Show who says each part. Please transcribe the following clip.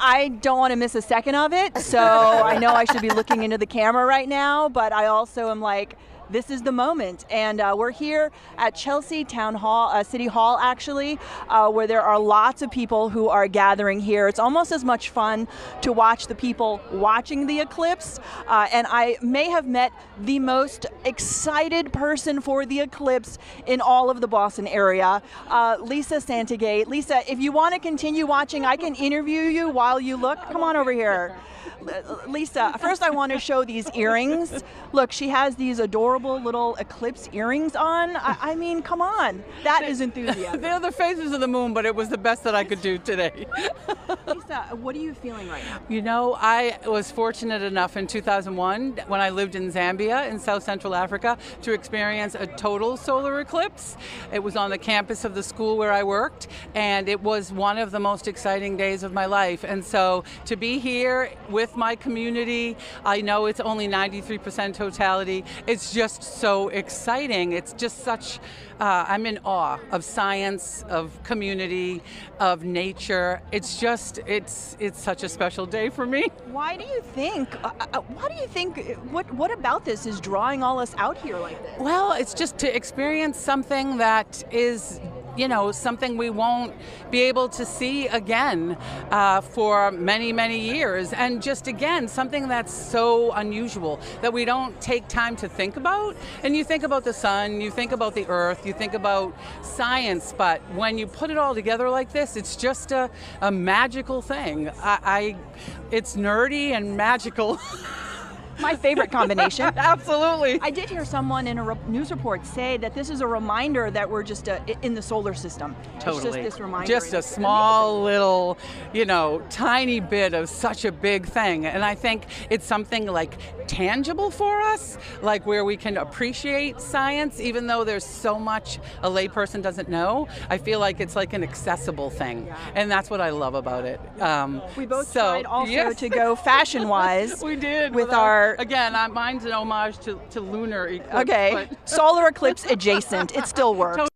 Speaker 1: I don't want to miss a second of it, so I know I should be looking into the camera right now, but I also am like, this is the moment. And uh, we're here at Chelsea Town Hall, uh, City Hall actually, uh, where there are lots of people who are gathering here. It's almost as much fun to watch the people watching the eclipse. Uh, and I may have met the most excited person for the eclipse in all of the Boston area, uh, Lisa Santagate. Lisa, if you want to continue watching, I can interview you while you look. Come on over here. Lisa, first I want to show these earrings. Look, she has these adorable little eclipse earrings on. I, I mean, come on. That is enthusiasm.
Speaker 2: They're the phases of the moon, but it was the best that I could do today.
Speaker 1: Lisa, what are you feeling right now?
Speaker 2: You know, I was fortunate enough in 2001 when I lived in Zambia in South Central Africa to experience a total solar eclipse. It was on the campus of the school where I worked, and it was one of the most exciting days of my life. And so to be here with my community, I know it's only 93% totality. It's just so exciting. It's just such, uh, I'm in awe of science, of community, of nature. It's just, it's, it's such a special day for me.
Speaker 1: Why do you think, uh, uh, why do you think, what, what about this is drawing all us out here like this?
Speaker 2: Well, it's just to experience something that is you know, something we won't be able to see again uh, for many, many years. And just again, something that's so unusual that we don't take time to think about. And you think about the sun, you think about the earth, you think about science, but when you put it all together like this, it's just a, a magical thing. I, I it's nerdy and magical.
Speaker 1: My favorite combination.
Speaker 2: Absolutely.
Speaker 1: I did hear someone in a re- news report say that this is a reminder that we're just a, in the solar system.
Speaker 2: Totally.
Speaker 1: It's just this reminder.
Speaker 2: Just a small little, you know, tiny bit of such a big thing. And I think it's something like tangible for us, like where we can appreciate science, even though there's so much a layperson doesn't know. I feel like it's like an accessible thing.
Speaker 1: Yeah.
Speaker 2: And that's what I love about it. Um,
Speaker 1: We both
Speaker 2: so,
Speaker 1: tried also
Speaker 2: yes.
Speaker 1: to go fashion wise.
Speaker 2: we did.
Speaker 1: with
Speaker 2: our
Speaker 1: our-
Speaker 2: Again, uh, mine's an homage to, to lunar eclipse.
Speaker 1: Okay, solar eclipse adjacent. It still works.